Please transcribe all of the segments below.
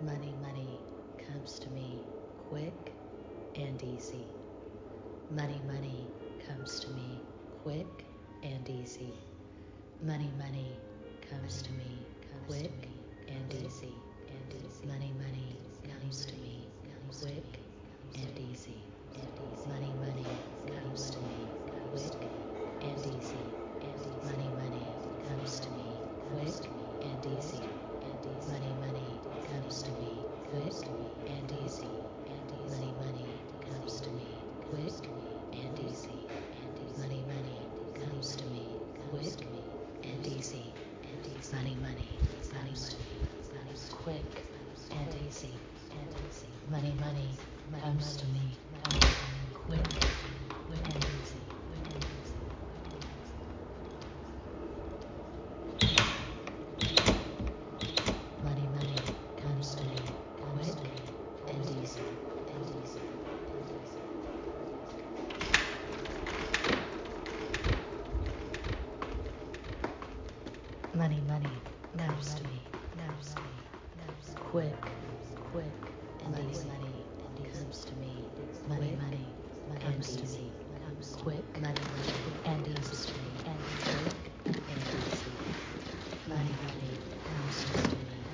Money, money comes to me quick and easy. Money, money comes to me quick and easy. Money, money comes to me quick and easy. Money, money comes to me quick and easy. Money, money comes to me quick and easy. Money, money comes to me quick and easy. Money, money comes to me quick and easy. Money, money comes to me quick and easy. Money, money comes to me quick and easy. Money, money comes to me quick and easy. Money, money comes to me quick and easy. Money, money comes to me quick and easy. Money, money comes to me comes to me quick, quick and easy. Money comes to me. Money, money comes to me quick, money, and easy. And quick and easy. Money, money comes to me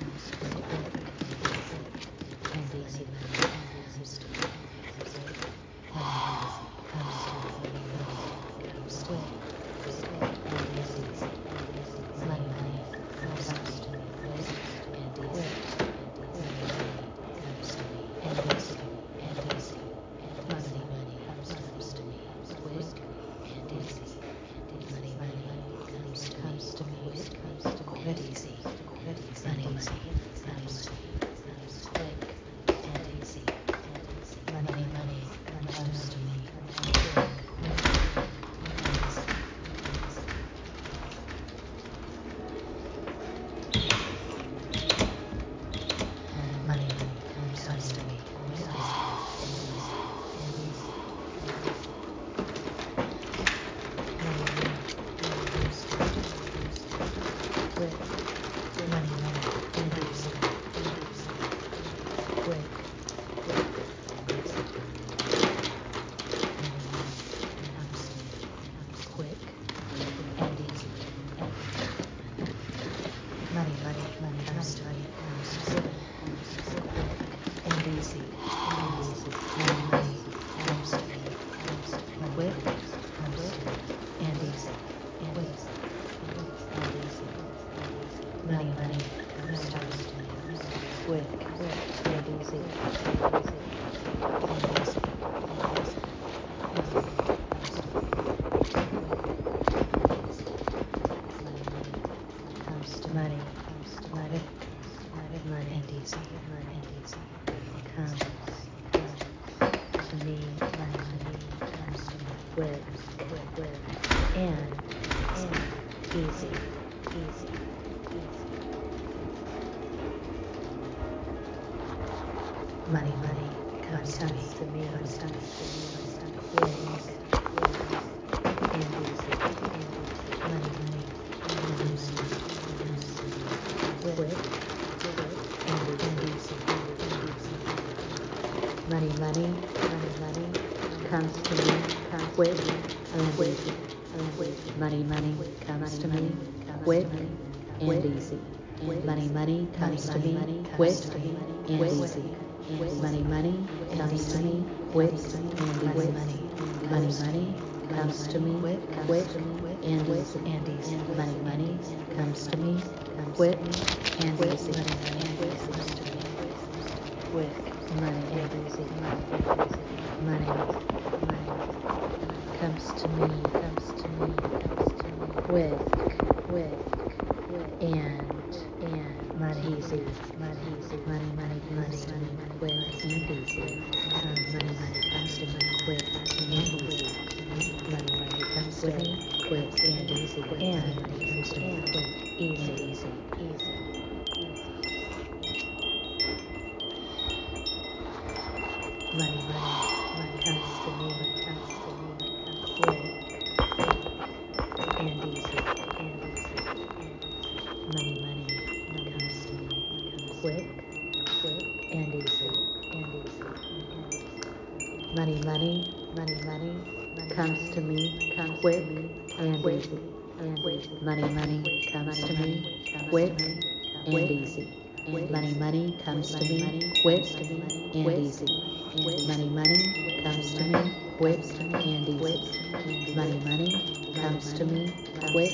quick and easy. Money comes to me quick. Money comes to me quick and easy. Money, money comes to me quick and easy. Money, money comes to me and easy and easy. Money, money comes to me quick and easy. Money, money comes comes to me quick and easy. Money, money comes to me quick and easy. Money, money comes to me quick and easy. Money, money comes to me quick and easy. Money, money comes to me quick. Money, money and easy. Quick. Money, money comes to me quick and easy. Money, money, money comes to me quick and easy. Money, money comes to me quick and easy. Quick and easy. Money, money comes to And easy. comes to money, easy, money, and easy. Comes, to me, comes to me and, and, easy, easy, easy. Money, money, comes to me, to me, comes to me, quick, and easy, and easy. Money, money, comes to me, comes quick, and easy. Money, money, money, money. Comes to me, quick and easy. Money, money. Comes to me, quick and easy. Money, money comes to me, quick and easy. Money, money comes to me, quick and easy. Money, money comes to me, quick and easy. Money, money comes to me, quick. Money and easy. Money, money comes to me, comes to me, comes to me, quick, quick, and and money money money, money, money, Money, money, money, money comes to me, comes quick and easy, and easy. Money, money comes to me, quick and easy. Money, money comes to me, quick and easy. Money, money comes to me, quick and easy. Money, money comes to me, quick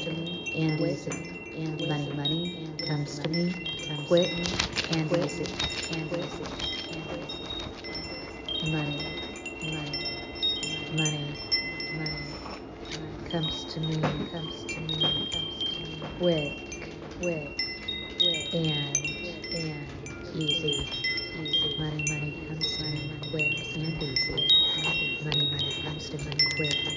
and easy. And money, money comes to me, quick and easy. And easy. Money, money, money, money comes to me, comes to me, comes to me, quick, quick, quick, and and easy, easy. Money, money comes to me, quick and easy. Money, money comes to me, quick